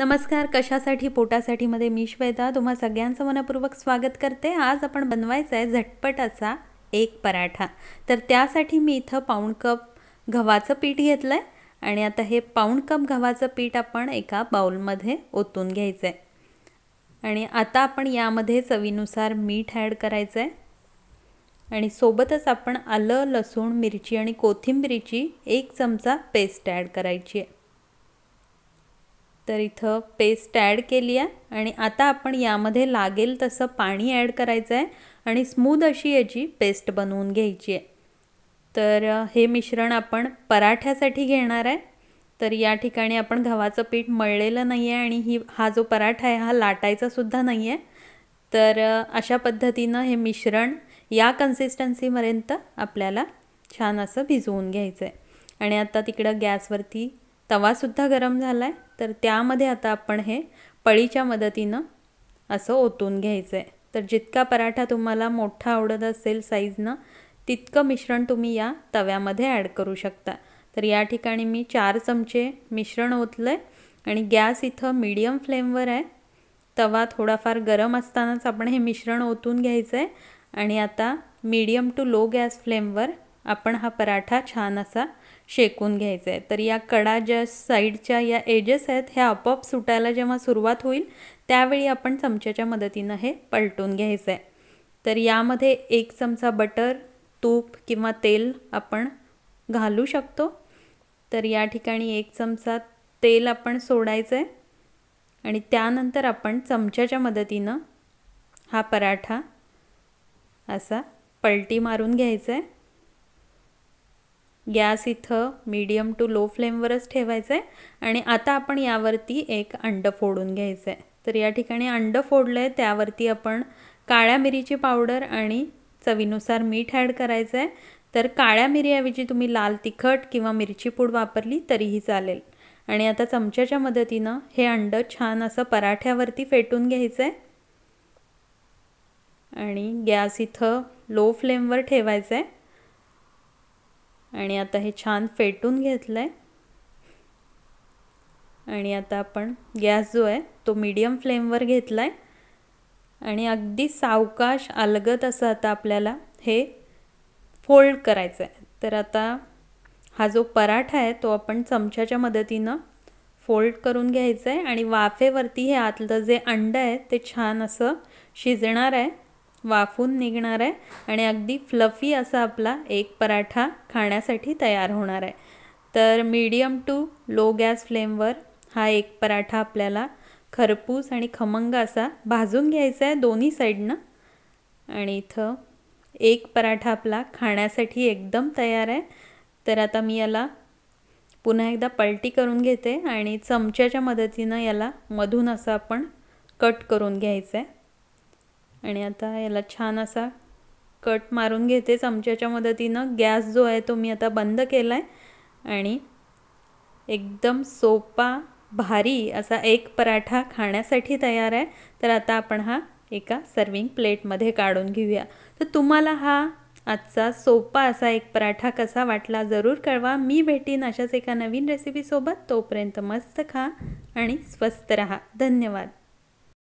नमस्कार कशासाठी पोटासाठीमध्ये मी श्वेता तुम्हा सगळ्यांचं मनपूर्वक स्वागत करते. आज आपण बनवायचा आहे झटपट असा एक पराठा. तर त्यासाठी मी इथं पाऊण कप गव्हाचं पीठ घेतलं आहे आणि आता हे पाऊण कप गव्हाचं पीठ आपण एका बाउलमध्ये ओतून घ्यायचं आहे आणि आता आपण यामध्ये चवीनुसार मीठ ॲड करायचं आहे आणि सोबतच आपण आलं लसूण मिरची आणि कोथिंबिरीची एक चमचा पेस्ट ॲड करायची आहे. तर इथं पेस्ट ॲड केली आहे. आणि आता आपण यामध्ये लागेल तसं पाणी ॲड करायचं आहे. आणि स्मूद अशी याची पेस्ट बनवून घ्यायची आहे. तर हे मिश्रण आपण पराठ्यासाठी घेणार आहे. तर या ठिकाणी आपण गव्हाचं पीठ मळलेलं नाही आहे आणि ही हा जो पराठा आहे हा लाटायचा सुद्धा नाही आहे तर अशा पद्धतीनं हे मिश्रण या कन्सिस्टन्सीपर्यंत आपल्याला छान असं भिजवून घ्यायचं आहे आणि आता तिकडं गॅसवरती तवासुद्धा गरम झाला आहे तर त्यामध्ये आता आपण हे पळीच्या मदतीनं असं ओतून घ्यायचं आहे तर जितका पराठा तुम्हाला मोठा आवडत असेल साईजनं तितकं मिश्रण तुम्ही या तव्यामध्ये ॲड करू शकता. तर या ठिकाणी मी चार चमचे मिश्रण ओतलं आहे आणि गॅस इथं मीडियम फ्लेमवर आहे. तवा थोडाफार गरम असतानाच आपण हे मिश्रण ओतून घ्यायचं आहे आणि आता मीडियम टू लो गॅस फ्लेमवर आपण हा पराठा छान असा शेकून घ्यायचा आहे. तर या कडा ज्या साईडच्या या एजेस आहेत ह्या आपोआप सुटायला जेव्हा सुरुवात होईल त्यावेळी आपण चमच्याच्या मदतीनं हे पलटून घ्यायचं आहे. तर यामध्ये एक चमचा बटर तूप किंवा तेल आपण घालू शकतो. तर या ठिकाणी एक चमचा तेल आपण सोडायचं आहे. आणि त्यानंतर आपण चमच्याच्या मदतीनं हा पराठा असा पलटी मारून घ्यायचा आहे. गॅस इथं मीडियम टू लो फ्लेमवरच ठेवायचं आहे आणि आता आपण यावरती एक अंडं फोडून घ्यायचं आहे तर या ठिकाणी अंडं फोडलं आहे त्यावरती आपण काळ्या मिरीची पावडर आणि चवीनुसार मीठ ॲड करायचं आहे तर काळ्या मिरीऐवजी तुम्ही लाल तिखट किंवा मिरची पूड वापरली तरीही चालेल. आणि आता चमच्याच्या मदतीनं हे अंडं छान असं पराठ्यावरती फेटून घ्यायचं आहे आणि गॅस इथं लो फ्लेमवर ठेवायचं आहे आणि आता हे छान फेटून घेतलं आहे आणि आता आपण गॅस जो आहे तो मीडियम फ्लेमवर घेतला आहे आणि अगदी सावकाश अलगत असं आता आपल्याला हे फोल्ड करायचं आहे तर आता हा जो पराठा आहे तो आपण चमच्याच्या मदतीनं फोल्ड करून घ्यायचा आहे आणि वाफेवरती हे आतलं जे अंडं आहे ते छान असं शिजणार आहे. वाफून निघणार आहे आणि अगदी फ्लफी असा आपला एक पराठा खाण्यासाठी तयार होणार आहे. तर मीडियम टू लो गॅस फ्लेमवर हा एक पराठा आपल्याला खरपूस आणि खमंग असा भाजून घ्यायचा आहे दोन्ही साईडनं आणि इथं एक पराठा आपला खाण्यासाठी एकदम तयार आहे. तर आता मी याला पुन्हा एकदा पलटी करून घेते आणि चमच्याच्या मदतीनं याला मधून असं आपण कट करून घ्यायचं आहे आणि आता याला छान असा कट मारून घेते चमच्याच्या मदतीनं. गॅस जो आहे तो मी आता बंद केला आहे आणि एकदम सोपा भारी असा एक पराठा खाण्यासाठी तयार आहे. तर आता आपण हा एका सर्विंग प्लेटमध्ये काढून घेऊया. तर तुम्हाला हा आजचा सोपा असा एक पराठा कसा वाटला जरूर कळवा. मी भेटीन अशाच एका नवीन रेसिपीसोबत तोपर्यंत मस्त खा आणि स्वस्त रहा. धन्यवाद.